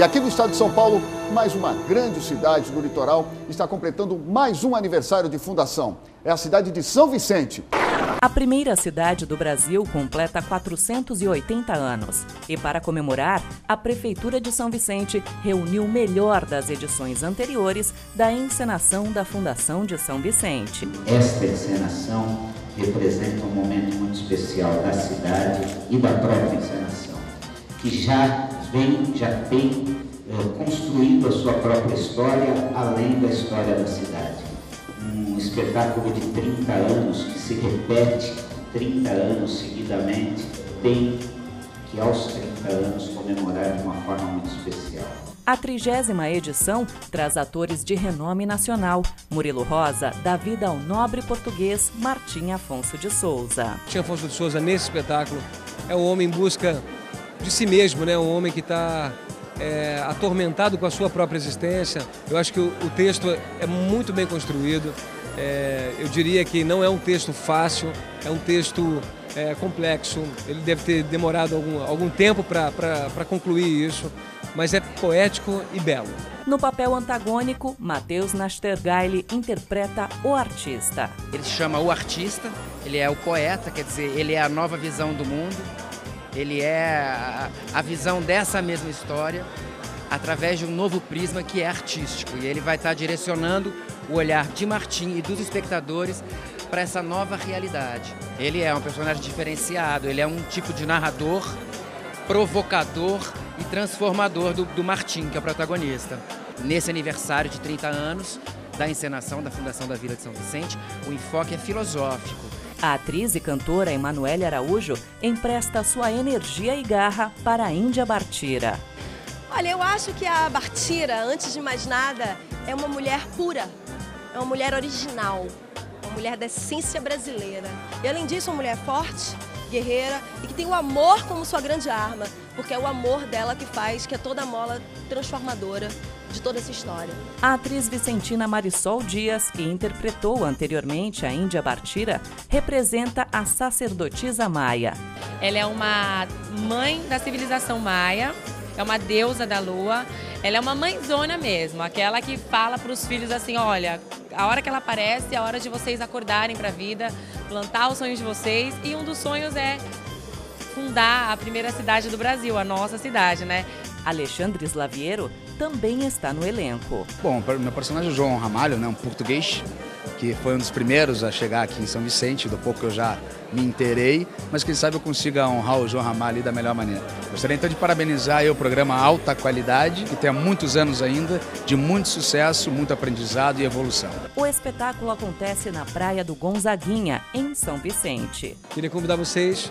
E aqui no estado de São Paulo, mais uma grande cidade do litoral está completando mais um aniversário de fundação. É a cidade de São Vicente. A primeira cidade do Brasil completa 480 anos. E para comemorar, a Prefeitura de São Vicente reuniu o melhor das edições anteriores da encenação da Fundação de São Vicente. Esta encenação representa um momento muito especial da cidade e da própria encenação, que já vem, já tem é, construído a sua própria história além da história da cidade. Um espetáculo de 30 anos que se repete 30 anos seguidamente tem que aos 30 anos comemorar de uma forma muito especial. A trigésima edição traz atores de renome nacional. Murilo Rosa dá vida ao nobre português Martim Afonso de Souza. Martim Afonso de Souza, nesse espetáculo, é um homem em busca de si mesmo, né? um homem que está é, atormentado com a sua própria existência. Eu acho que o, o texto é muito bem construído. É, eu diria que não é um texto fácil, é um texto é, complexo. Ele deve ter demorado algum, algum tempo para concluir isso, mas é poético e belo. No papel antagônico, Matheus Nastergaile interpreta o artista. Ele se chama o artista, ele é o poeta, quer dizer, ele é a nova visão do mundo ele é a, visão dessa mesma história através de um novo prisma que é artístico. E ele vai estar direcionando o olhar de Martim e dos espectadores para essa nova realidade. Ele é um personagem diferenciado, ele é um tipo de narrador, provocador e transformador do, do Martim, que é o protagonista. Nesse aniversário de 30 anos da encenação da Fundação da Vila de São Vicente, o enfoque é filosófico a atriz e cantora Emanuele Araújo empresta sua energia e garra para a Índia Bartira. Olha, eu acho que a Bartira, antes de mais nada, é uma mulher pura, é uma mulher original, uma mulher da essência brasileira. E além disso, uma mulher forte, guerreira e que tem o amor como sua grande arma, porque é o amor dela que faz que é toda a mola transformadora de toda essa história. A atriz vicentina Marisol Dias, que interpretou anteriormente a Índia Bartira, representa a sacerdotisa maia. Ela é uma mãe da civilização maia, é uma deusa da lua. Ela é uma mãezona mesmo, aquela que fala para os filhos assim: olha, a hora que ela aparece é a hora de vocês acordarem para a vida, plantar os sonhos de vocês. E um dos sonhos é fundar a primeira cidade do Brasil, a nossa cidade, né? Alexandre Slaviero também está no elenco. Bom, meu personagem é o João Ramalho, né, um português que foi um dos primeiros a chegar aqui em São Vicente, do pouco que eu já me inteirei, mas quem sabe eu consiga honrar o João Ramalho da melhor maneira. Gostaria então de parabenizar o programa Alta Qualidade, que tem há muitos anos ainda, de muito sucesso, muito aprendizado e evolução. O espetáculo acontece na Praia do Gonzaguinha, em São Vicente. Queria convidar vocês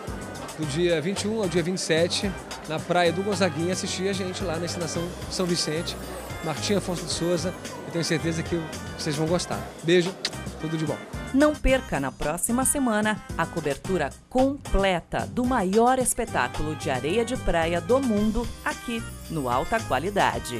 do dia 21 ao dia 27, na praia do Gonzaguinha, assistir a gente lá na Estação São Vicente, Martim Afonso de Souza. Eu tenho certeza que vocês vão gostar. Beijo, tudo de bom. Não perca na próxima semana a cobertura completa do maior espetáculo de areia de praia do mundo aqui no Alta Qualidade.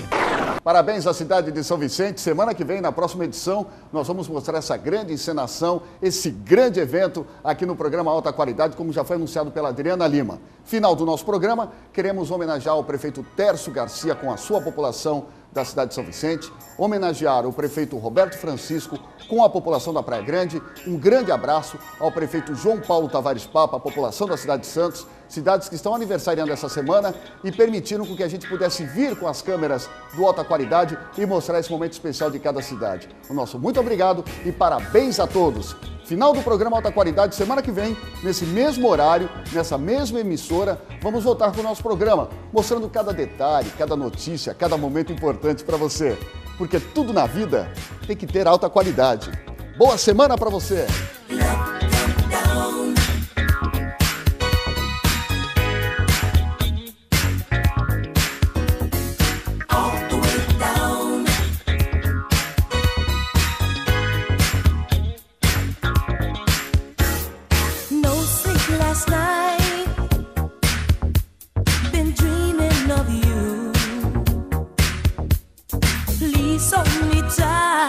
Parabéns à cidade de São Vicente. Semana que vem, na próxima edição, nós vamos mostrar essa grande encenação, esse grande evento aqui no programa Alta Qualidade, como já foi anunciado pela Adriana Lima. Final do nosso programa, queremos homenagear o prefeito Tércio Garcia com a sua população da cidade de São Vicente, homenagear o prefeito Roberto Francisco com a população da Praia Grande. Um grande abraço ao prefeito João Paulo Tavares Papa, a população da cidade de Santos, cidades que estão aniversariando essa semana e permitiram que a gente pudesse vir com as câmeras do alta qualidade e mostrar esse momento especial de cada cidade. O nosso muito obrigado e parabéns a todos. Final do programa Alta Qualidade, semana que vem, nesse mesmo horário, nessa mesma emissora, vamos voltar com o nosso programa, mostrando cada detalhe, cada notícia, cada momento importante para você. Porque tudo na vida tem que ter alta qualidade. Boa semana para você! so me tired.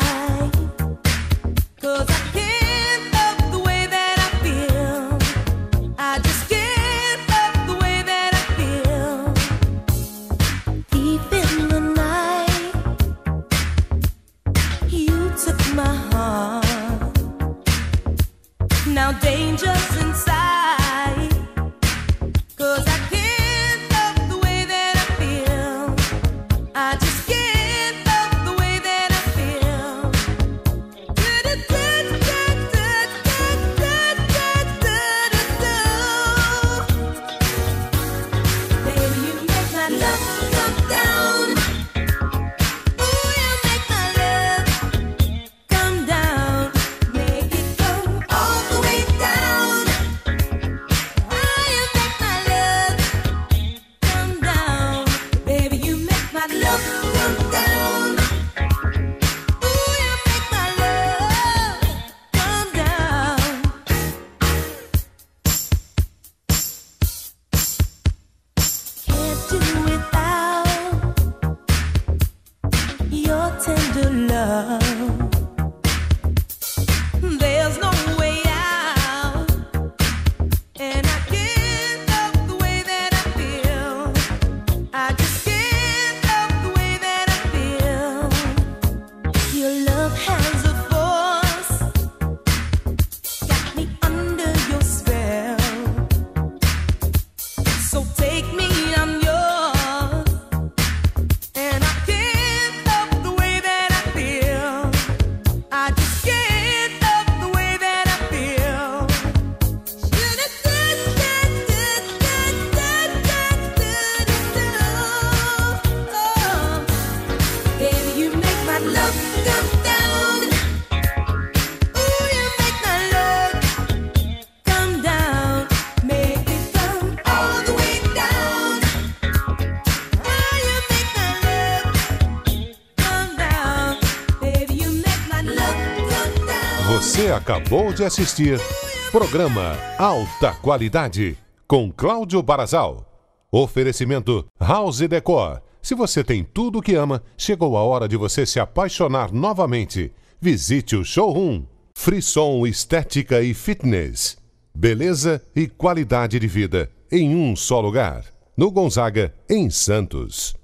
Acabou de assistir Programa Alta Qualidade com Cláudio Barazal. Oferecimento House Decor. Se você tem tudo o que ama, chegou a hora de você se apaixonar novamente. Visite o showroom Frisson Estética e Fitness. Beleza e qualidade de vida em um só lugar. No Gonzaga, em Santos.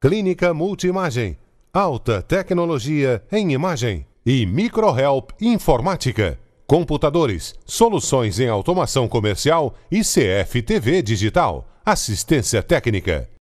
Clínica Multimagem. Alta tecnologia em imagem e MicroHelp Informática. Computadores, soluções em automação comercial e CFTV digital. Assistência técnica